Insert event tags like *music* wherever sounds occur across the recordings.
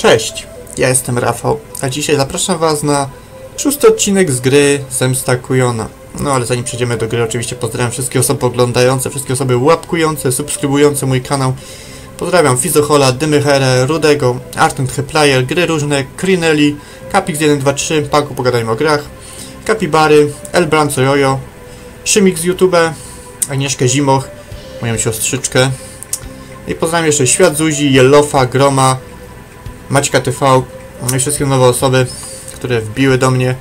Cześć, ja jestem Rafał, a dzisiaj zapraszam Was na szósty odcinek z gry Zemsta Kujona. No ale zanim przejdziemy do gry, oczywiście pozdrawiam wszystkie osoby oglądające, wszystkie osoby łapkujące, subskrybujące mój kanał. Pozdrawiam Fizohola, Dymycherę, Rudego, Artent Heplayer, Gry Różne, Krinelli, Capix123, Paku Pogadajmy o Grach, Kapibary, Elbranco Jojo, Szymik z YouTube, Agnieszkę Zimoch, moją siostrzyczkę. I pozdrawiam jeszcze Świat Zuzi, Jellofa, Groma, Maćka TV, no i wszystkie nowe osoby, które wbiły do mnie.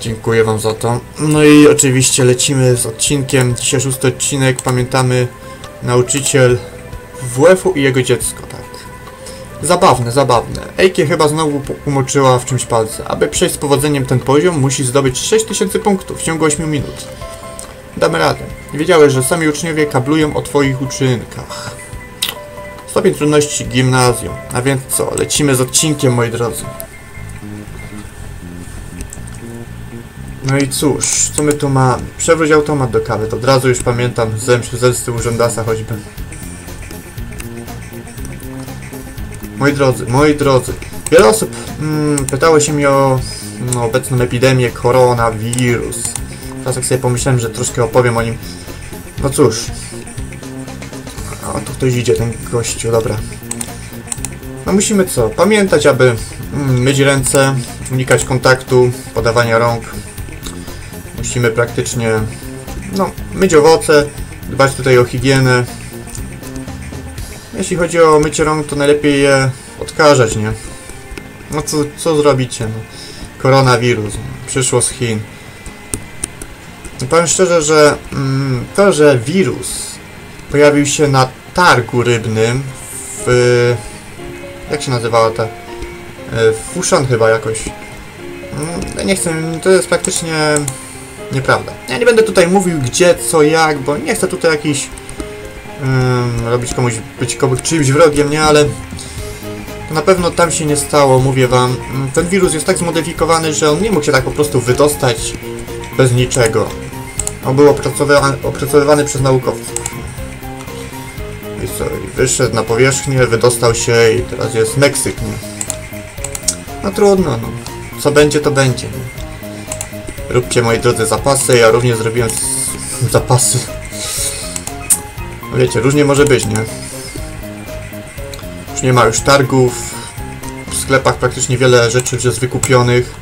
Dziękuję Wam za to. No i oczywiście lecimy z odcinkiem. Dzisiaj szósty odcinek. Pamiętamy nauczyciel WF-u i jego dziecko, tak. Zabawne, zabawne. Ejkie chyba znowu umoczyła w czymś palce. Aby przejść z powodzeniem ten poziom, musi zdobyć 6000 punktów w ciągu 8 minut. Damy radę. Wiedziałeś, że sami uczniowie kablują o Twoich uczynkach. Stopień trudności gimnazjum. A więc co, lecimy z odcinkiem, moi drodzy. No i cóż, co my tu mamy? Przewróć automat do kawy, to od razu już pamiętam zemszy zemsty urzędasa choćby. Moi drodzy, moi drodzy, wiele osób mm, pytało się mnie o no, obecną epidemię koronawirus. Teraz jak sobie pomyślałem, że troszkę opowiem o nim. No cóż. Ktoś idzie, ten gościu, dobra. No musimy co? Pamiętać, aby mm, myć ręce, unikać kontaktu, podawania rąk. Musimy praktycznie, no, myć owoce, dbać tutaj o higienę. Jeśli chodzi o mycie rąk, to najlepiej je odkażać, nie? No co, co zrobicie, no? Koronawirus, przyszło z Chin. Powiem szczerze, że mm, to, że wirus pojawił się na targu rybnym w... Jak się nazywała ta? E, W chyba jakoś. Mm, Nie chcę, to jest praktycznie nieprawda. Ja nie będę tutaj mówił gdzie, co, jak, bo nie chcę tutaj jakiś ym, robić komuś, być komuś czyimś wrogiem, nie, ale na pewno tam się nie stało, mówię wam. Mm, Ten wirus jest tak zmodyfikowany, że on nie mógł się tak po prostu wydostać bez niczego. On był opracowywany przez naukowców. I co? I wyszedł na powierzchnię, wydostał się i teraz jest Meksyk, nie? No trudno, no. Co będzie, to będzie, nie? Róbcie, moi drodzy, zapasy. Ja również zrobiłem *laughs* zapasy. Wiecie, różnie może być, nie? Już nie ma już targów. W sklepach praktycznie wiele rzeczy już jest wykupionych.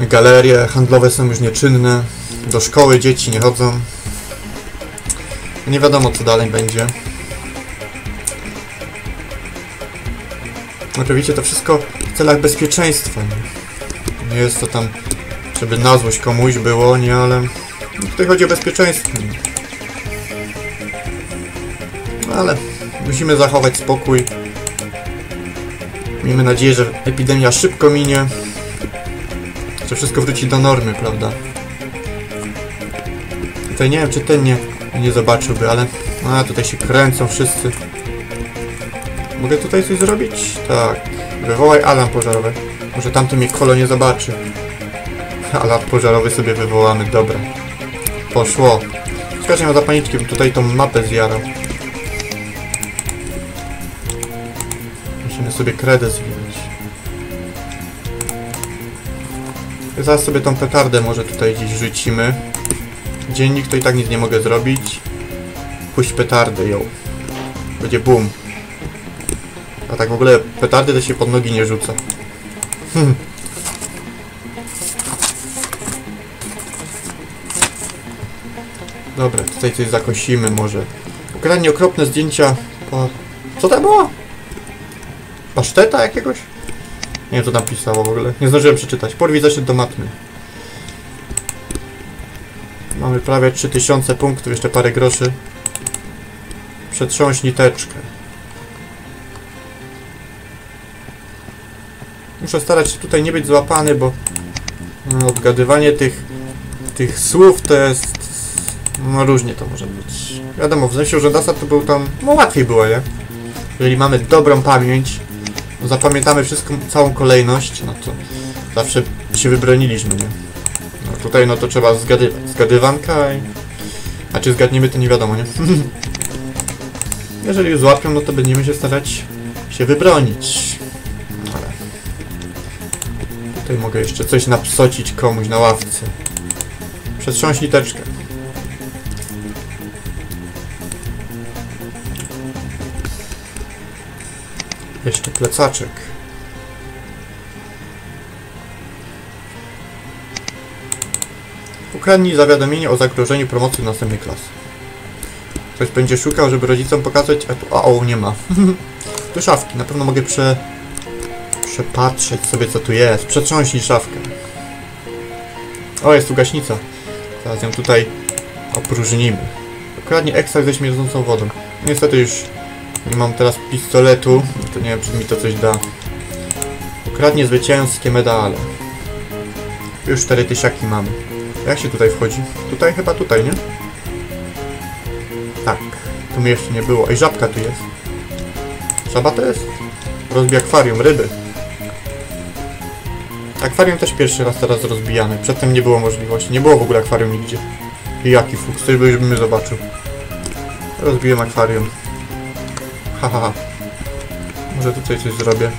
Galerie handlowe są już nieczynne. Do szkoły dzieci nie chodzą. Nie wiadomo co dalej będzie. Oczywiście to wszystko w celach bezpieczeństwa. Nie, jest to tam, żeby na złość komuś było, nie, ale tutaj chodzi o bezpieczeństwo. No, ale musimy zachować spokój. Miejmy nadzieję, że epidemia szybko minie. Że wszystko wróci do normy, prawda? Tutaj nie wiem, czy ten nie, nie zobaczyłby, ale... A, tutaj się kręcą wszyscy. Mogę tutaj coś zrobić? Tak. Wywołaj alarm pożarowy. Może tamten mnie kolo nie zobaczy. *laughs* Alarm pożarowy sobie wywołamy, dobra. Poszło. Szkoda, ma zapalniczki, bym tutaj tą mapę zjarał. Musimy sobie kredę zwinąć. Zaraz sobie tą petardę może tutaj gdzieś rzucimy. Dziennik to i tak nic nie mogę zrobić. Puść petardę, ją. Będzie boom. A tak w ogóle petardy to się pod nogi nie rzuca. Hmm. Dobra, tutaj coś zakosimy może. Ukradnie okropne zdjęcia po... Co to było? Paszteta jakiegoś? Nie wiem co tam pisało w ogóle. Nie zdążyłem przeczytać. Porwij zeszyt do matmy. Mamy prawie 3000 punktów, jeszcze parę groszy. Przetrząść niteczkę. Muszę starać się tutaj nie być złapany, bo no, odgadywanie tych, tych słów to jest... No różnie to może być. Wiadomo, w sensie urzędasa to był tam... No łatwiej było, nie? Jeżeli mamy dobrą pamięć, zapamiętamy wszystko, całą kolejność, no to zawsze się wybroniliśmy, nie? Tutaj no to trzeba zgadywać. Zgadywanka i... A czy zgadniemy to nie wiadomo, nie? *laughs* Jeżeli złapią, no to będziemy się starać się wybronić. Ale... Tutaj mogę jeszcze coś napsocić komuś na ławce. Przetrząść liteczkę. Jeszcze plecaczek. Ukradnij zawiadomienie o zagrożeniu promocji następnej klasy. Ktoś będzie szukał, żeby rodzicom pokazać, a tu... O, nie ma. *laughs* tu szafki, na pewno mogę prze... Przepatrzeć sobie, co tu jest. Przetrząśnij szafkę. O, jest tu gaśnica. Zaraz ją tutaj opróżnimy. Ukradnie ekstrakt ze śmierdzącą wodą. Niestety już nie mam teraz pistoletu, to nie wiem, czy mi to coś da. Ukradnie zwycięskie medale. Już cztery tysiaki mamy. Jak się tutaj wchodzi? Tutaj? Chyba tutaj, nie? Tak. Tu mnie jeszcze nie było. Ej, żabka tu jest. Żaba to jest? Rozbij akwarium, ryby. Akwarium też pierwszy raz teraz rozbijane. Przedtem nie było możliwości. Nie było w ogóle akwarium nigdzie. I jaki fuks, to bym zobaczył. Rozbiłem akwarium. Haha. Ha, ha. Może tutaj coś zrobię.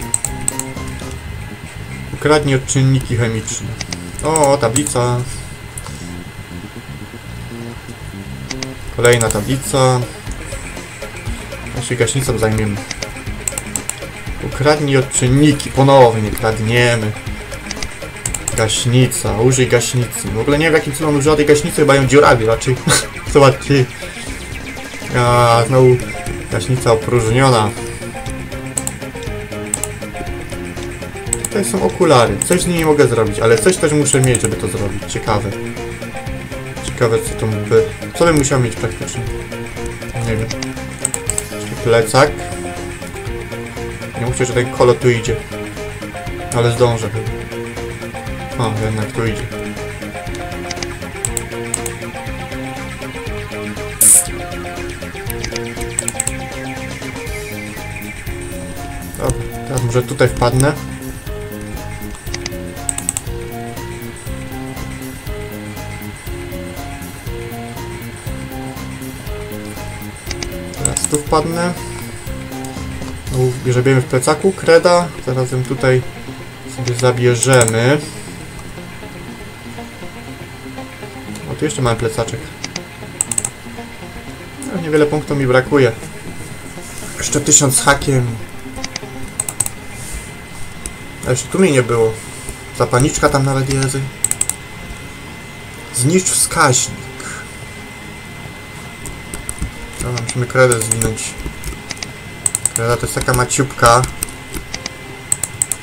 Ukradnie odczynniki chemiczne. O, tablica. Kolejna tablica. Ja gaśnicą zajmiemy. Ukradnij odczynniki. Ponownie kradniemy. Gaśnica. Użyj gaśnicy. W ogóle nie wiem w jakim celu on używa tej gaśnicy. Chyba ją dziurawi raczej. *laughs* Zobaczcie. A, znowu gaśnica opróżniona. Tutaj są okulary. Coś z nimi mogę zrobić, ale coś też muszę mieć, żeby to zrobić. Ciekawe. Ciekawe, co to mógłby... Co bym musiał mieć praktycznie? Nie wiem. Plecak. Nie mówcie, że ten kolo tu idzie. Ale zdążę chyba. O, jednak tu idzie. Dobra, teraz może tutaj wpadnę. Tu wpadnę. No, Grzebiemy w plecaku, kreda. Zarazem tutaj sobie zabierzemy. O, tu jeszcze mamy plecaczek. No, niewiele punktów mi brakuje. Jeszcze tysiąc hakiem. A jeszcze tu mnie nie było. Zapalniczka tam nawet jest. Zniszcz wskaźnik. Dobra, musimy kredę zwinąć. Kreda to jest taka maciupka.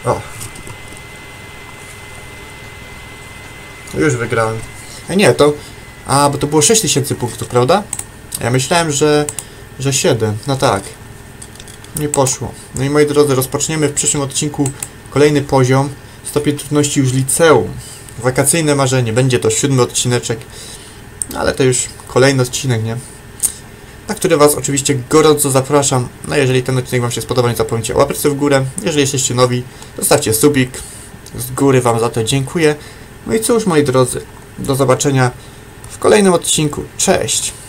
O. Już wygrałem. A nie, to... A, bo to było 6000 punktów, prawda? Ja myślałem, że... że 7. No tak. Nie poszło. No i moi drodzy, rozpoczniemy w przyszłym odcinku kolejny poziom. Stopień trudności już liceum. Wakacyjne marzenie. Będzie to siódmy odcineczek. No, ale to już kolejny odcinek, nie? Na który Was oczywiście gorąco zapraszam. No jeżeli ten odcinek Wam się spodobał, nie zapomnijcie o łapce w górę. Jeżeli jesteście nowi, zostawcie subik. Z góry Wam za to dziękuję. No i cóż, moi drodzy, do zobaczenia w kolejnym odcinku. Cześć!